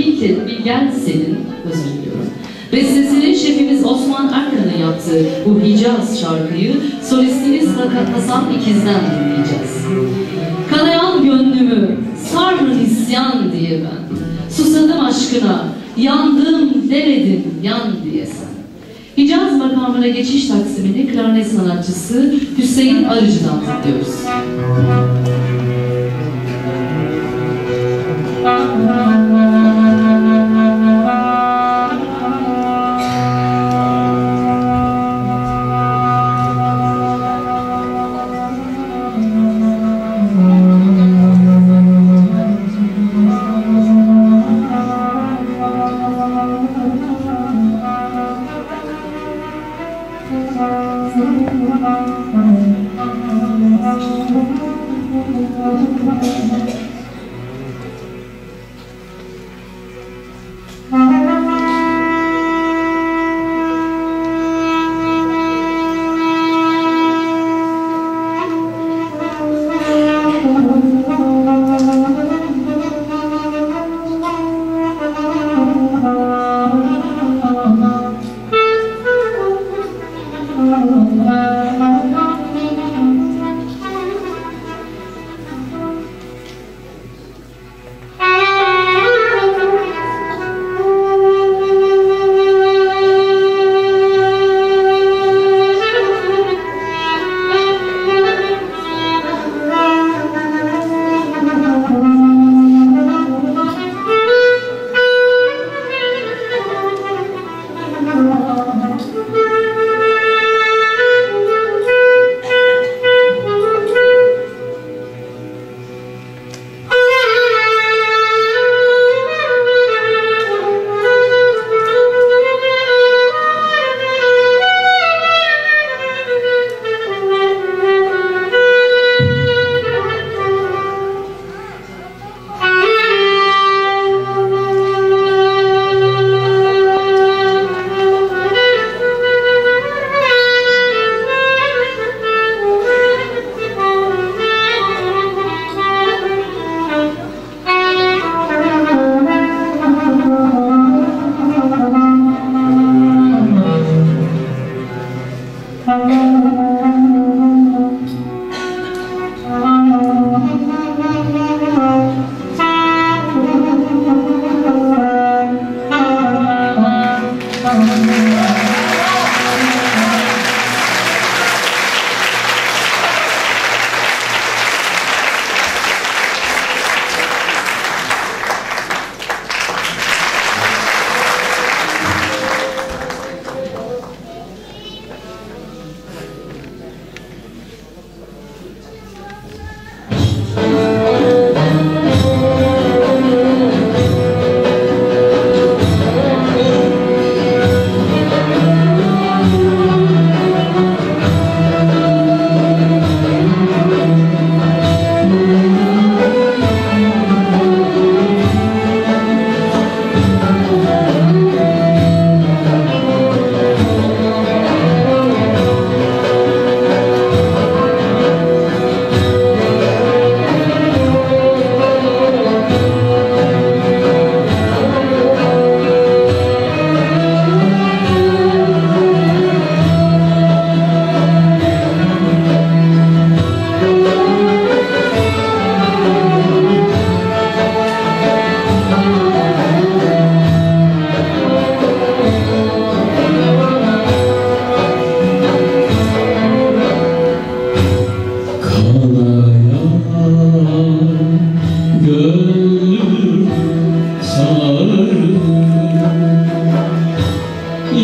Bilgen, Bilgen Selin, özür diliyorum. Bestesini şefimiz Osman Erkan'ın yaptığı bu Hicaz şarkıyı solistimiz Hakan Hasan İkiz'den dinleyeceğiz. Kanayan gönlümü, sarmın isyan diye ben. Susadım aşkına, yandım demedim yan diye sen. Hicaz makamına geçiş taksimini klarnet sanatçısı Hüseyin Arıcı'dan dinliyoruz.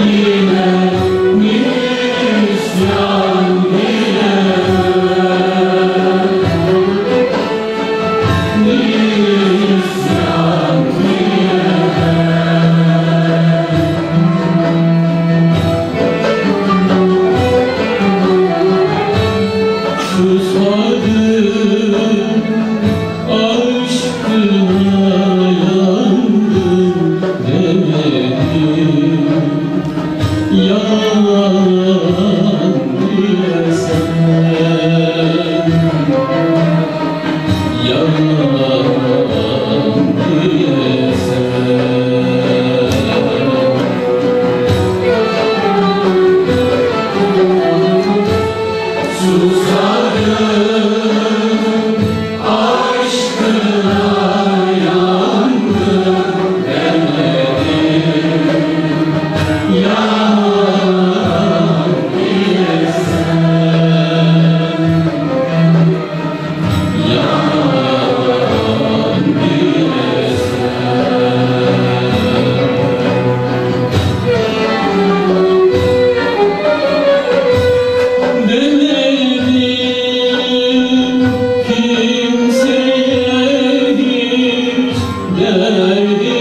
Amen. Hare